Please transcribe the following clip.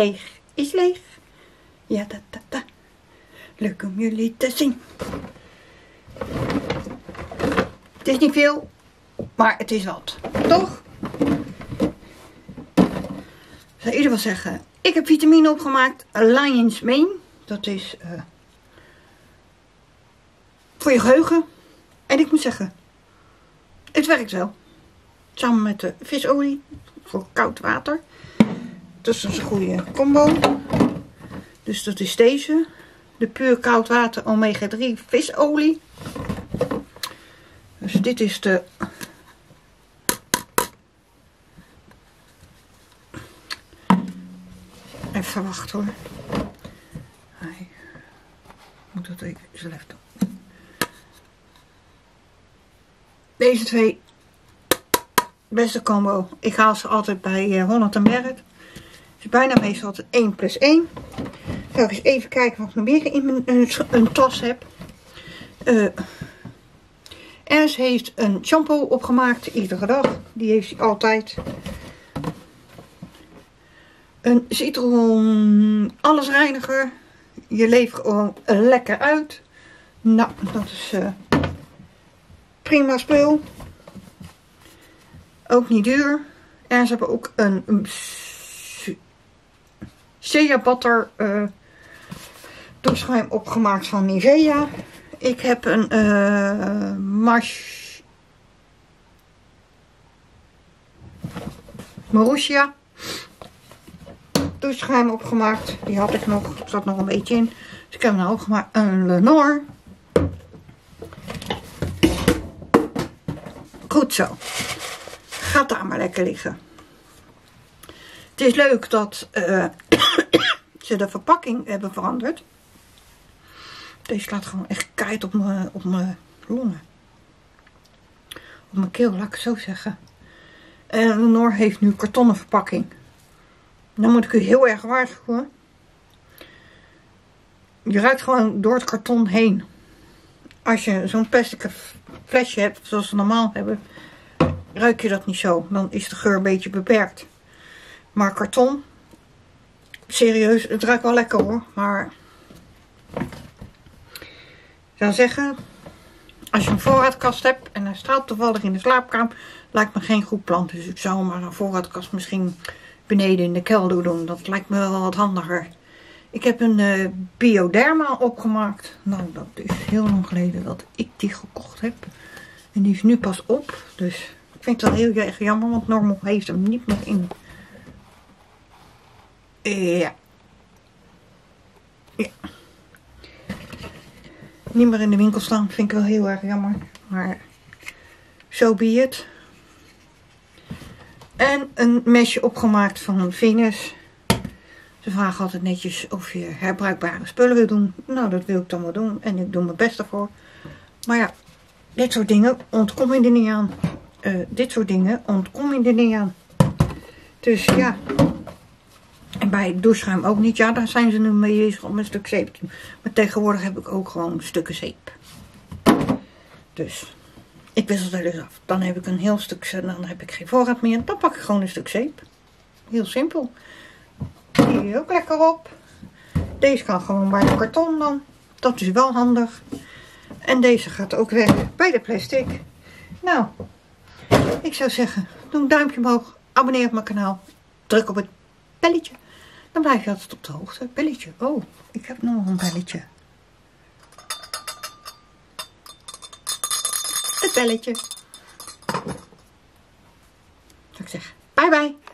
leeg is leeg. Ja, da, da, da. Leuk om jullie te zien. Het is niet veel, maar het is wat. Toch? Zou ieder wel zeggen, ik heb vitamine opgemaakt. Lion's Mane. Dat is uh, voor je geheugen. En ik moet zeggen, het werkt wel. Samen met de visolie voor koud water. Dat is een goede combo. Dus dat is deze. De puur koud water omega 3 visolie. Dus dit is de... Even wachten hoor. Hij moet dat even zelf doen. Deze twee beste combo. Ik haal ze altijd bij uh, Holland en Merk. Is bijna meestal altijd 1 plus 1. Zal eens even kijken wat ik nog meer in mijn een, een tas heb. Uh, Ernst heeft een shampoo opgemaakt, iedere dag. Die heeft hij altijd. Een citroen allesreiniger. Je leeft gewoon lekker uit. Nou, dat is uh, prima spul. Ook niet duur. En hebben ook een Shea Butter uh, opgemaakt van Nivea. Ik heb een uh, Marsh... Marussia doucheschuim opgemaakt. Die had ik nog, er zat nog een beetje in. Dus ik heb hem nou opgemaakt. Een Lenore. Goed zo. Gaat daar maar lekker liggen. Het is leuk dat uh, ze de verpakking hebben veranderd. Deze slaat gewoon echt keihard op mijn, op longen. Op mijn keel, laat ik het zo zeggen. En Lenore heeft nu kartonnen verpakking. Dan moet ik u heel erg waarschuwen. Je ruikt gewoon door het karton heen. Als je zo'n plastic flesje hebt, zoals we normaal hebben, ruik je dat niet zo. Dan is de geur een beetje beperkt. Maar karton, serieus, het ruikt wel lekker hoor. Maar ik zou zeggen, als je een voorraadkast hebt en hij staat toevallig in de slaapkamer, lijkt me geen goed plan. Dus ik zou maar een voorraadkast misschien beneden in de kelder doen. Dat lijkt me wel wat handiger. Ik heb een uh, bioderma opgemaakt. Nou, dat is heel lang geleden dat ik die gekocht heb. En die is nu pas op. Dus ik vind dat heel erg jammer, want Normal heeft hem niet meer in. Ja. Ja. Niet meer in de winkel staan vind ik wel heel erg jammer. Maar zo so be. En een mesje opgemaakt van Venus. Ze vragen altijd netjes of je herbruikbare spullen wil doen. Nou, dat wil ik dan wel doen. En ik doe mijn best ervoor. Maar ja, dit soort dingen ontkom je er niet aan. Uh, dit soort dingen ontkom je er niet aan. Dus ja. Bij doucheschuim ook niet. Ja, daar zijn ze nu mee bezig om een stuk zeep te doen. Maar tegenwoordig heb ik ook gewoon stukken zeep. Dus ik wissel er dus af. Dan heb ik een heel stuk, dan heb ik geen voorraad meer. Dan pak ik gewoon een stuk zeep. Heel simpel. Die ook lekker op. Deze kan gewoon bij de karton dan. Dat is wel handig. En deze gaat ook weg bij de plastic. Nou, ik zou zeggen, doe een duimpje omhoog. Abonneer op mijn kanaal. Druk op het belletje. Dan blijf je altijd op de hoogte. Belletje. Oh, ik heb nog een belletje. Het belletje. Zou ik zeggen. Bye bye.